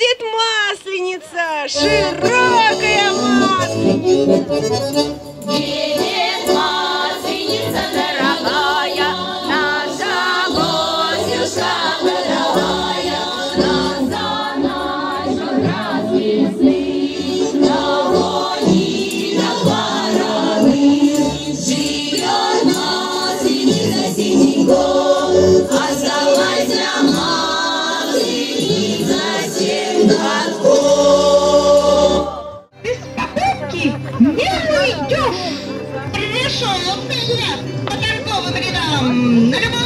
Будет масленица, широкая масленица. мозгу. Без покупки не уйдешь. Пришел клиент по торговым рядам на любой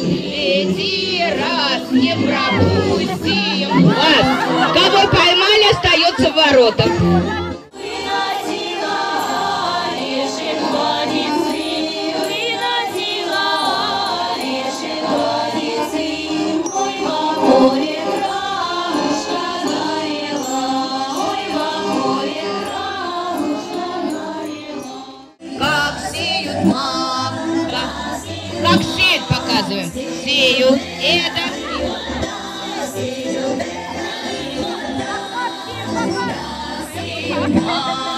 Третий раз не пропустим вас. Кого поймали, остается в воротах. youth, ADAP youth. Oh,